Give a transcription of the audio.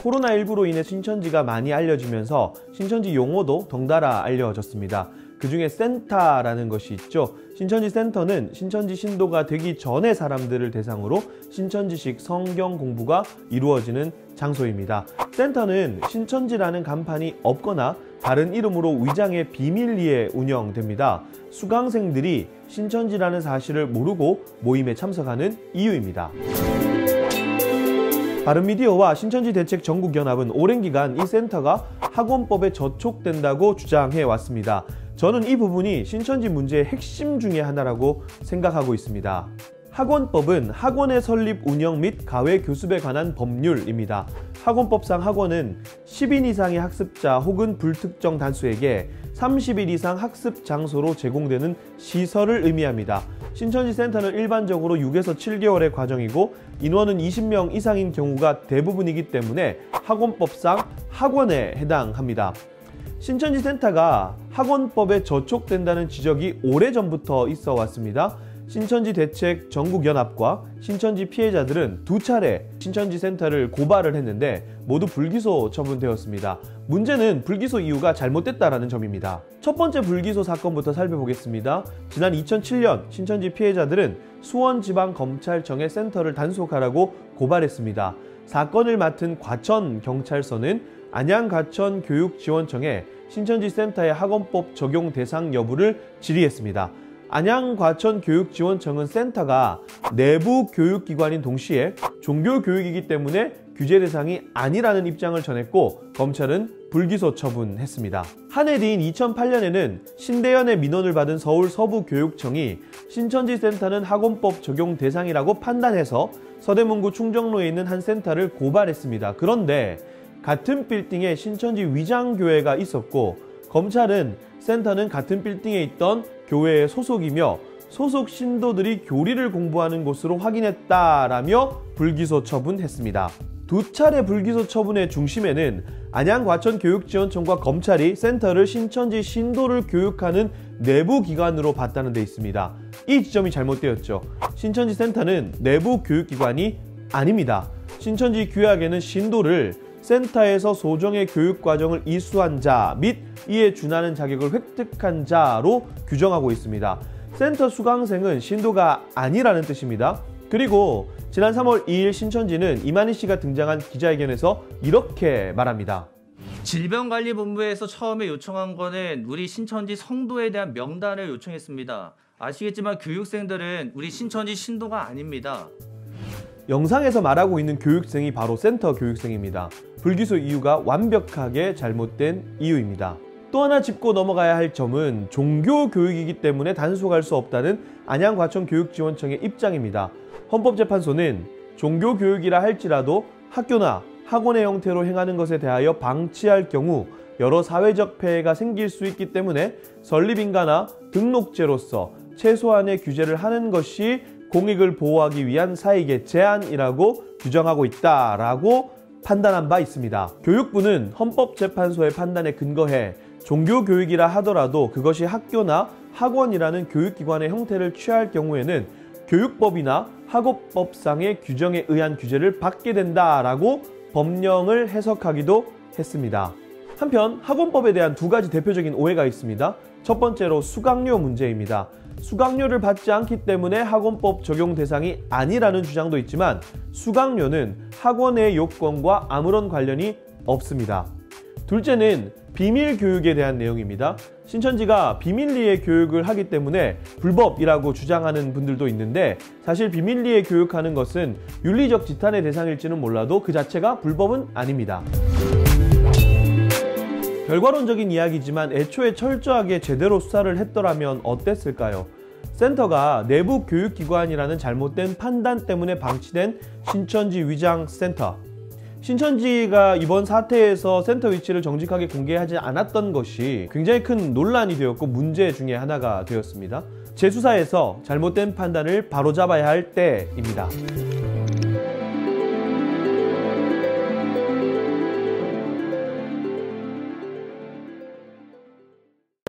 코로나19로 인해 신천지가 많이 알려지면서 신천지 용어도 덩달아 알려졌습니다. 그 중에 센터라는 것이 있죠. 신천지 센터는 신천지 신도가 되기 전의 사람들을 대상으로 신천지식 성경 공부가 이루어지는 장소입니다. 센터는 신천지라는 간판이 없거나 다른 이름으로 위장의 비밀리에 운영됩니다. 수강생들이 신천지라는 사실을 모르고 모임에 참석하는 이유입니다. 바른미디어와 신천지 대책 전국연합은 오랜 기간 이 센터가 학원법에 저촉된다고 주장해 왔습니다. 저는 이 부분이 신천지 문제의 핵심 중의 하나라고 생각하고 있습니다. 학원법은 학원의 설립, 운영 및 가외 교습에 관한 법률입니다. 학원법상 학원은 10인 이상의 학습자 혹은 불특정 단수에게 30일 이상 학습 장소로 제공되는 시설을 의미합니다. 신천지 센터는 일반적으로 6에서 7개월의 과정이고 인원은 20명 이상인 경우가 대부분이기 때문에 학원법상 학원에 해당합니다. 신천지 센터가 학원법에 저촉된다는 지적이 오래전부터 있어 왔습니다. 신천지 대책 전국연합과 신천지 피해자들은 두 차례 신천지 센터를 고발을 했는데 모두 불기소 처분되었습니다. 문제는 불기소 이유가 잘못됐다라는 점입니다. 첫 번째 불기소 사건부터 살펴보겠습니다. 지난 2007년 신천지 피해자들은 수원지방검찰청에 센터를 단속하라고 고발했습니다. 사건을 맡은 과천경찰서는 안양과천교육지원청에 신천지 센터의 학원법 적용 대상 여부를 질의했습니다. 안양과천교육지원청은 센터가 내부 교육기관인 동시에 종교교육이기 때문에 규제 대상이 아니라는 입장을 전했고 검찰은 불기소 처분했습니다. 한 해 뒤인 2008년에는 신대연의 민원을 받은 서울 서부교육청이 신천지 센터는 학원법 적용 대상이라고 판단해서 서대문구 충정로에 있는 한 센터를 고발했습니다. 그런데 같은 빌딩에 신천지 위장교회가 있었고 검찰은 센터는 같은 빌딩에 있던 교회의 소속이며 소속 신도들이 교리를 공부하는 곳으로 확인했다라며 불기소 처분했습니다. 두 차례 불기소 처분의 중심에는 안양과천교육지원청과 검찰이 센터를 신천지 신도를 교육하는 내부 기관으로 봤다는 데 있습니다. 이 지점이 잘못되었죠. 신천지 센터는 내부 교육기관이 아닙니다. 신천지 규약에는 신도를 센터에서 소정의 교육 과정을 이수한 자 및 이에 준하는 자격을 획득한 자로 규정하고 있습니다. 센터 수강생은 신도가 아니라는 뜻입니다. 그리고 지난 3월 2일 신천지는 이만희 씨가 등장한 기자회견에서 이렇게 말합니다. 질병관리본부에서 처음에 요청한 거는 우리 신천지 성도에 대한 명단을 요청했습니다. 아시겠지만 교육생들은 우리 신천지 신도가 아닙니다. 영상에서 말하고 있는 교육생이 바로 센터 교육생입니다. 불기소 이유가 완벽하게 잘못된 이유입니다. 또 하나 짚고 넘어가야 할 점은 종교 교육이기 때문에 단속할 수 없다는 안양과천교육지원청의 입장입니다. 헌법재판소는 종교 교육이라 할지라도 학교나 학원의 형태로 행하는 것에 대하여 방치할 경우 여러 사회적 폐해가 생길 수 있기 때문에 설립인가나 등록제로서 최소한의 규제를 하는 것이 공익을 보호하기 위한 사익의 제한이라고 규정하고 있다라고 판단한 바 있습니다. 교육부는 헌법재판소의 판단에 근거해 종교교육이라 하더라도 그것이 학교나 학원이라는 교육기관의 형태를 취할 경우에는 교육법이나 학업법상의 규정에 의한 규제를 받게 된다라고 법령을 해석하기도 했습니다. 한편 학원법에 대한 두 가지 대표적인 오해가 있습니다. 첫 번째로 수강료 문제입니다. 수강료를 받지 않기 때문에 학원법 적용 대상이 아니라는 주장도 있지만 수강료는 학원의 요건과 아무런 관련이 없습니다. 둘째는 비밀 교육에 대한 내용입니다. 신천지가 비밀리에 교육을 하기 때문에 불법이라고 주장하는 분들도 있는데 사실 비밀리에 교육하는 것은 윤리적 지탄의 대상일지는 몰라도 그 자체가 불법은 아닙니다. 결과론적인 이야기지만 애초에 철저하게 제대로 수사를 했더라면 어땠을까요? 센터가 내부 교육기관이라는 잘못된 판단 때문에 방치된 신천지 위장 센터. 신천지가 이번 사태에서 센터 위치를 정직하게 공개하지 않았던 것이 굉장히 큰 논란이 되었고 문제 중에 하나가 되었습니다. 재수사에서 잘못된 판단을 바로잡아야 할 때입니다.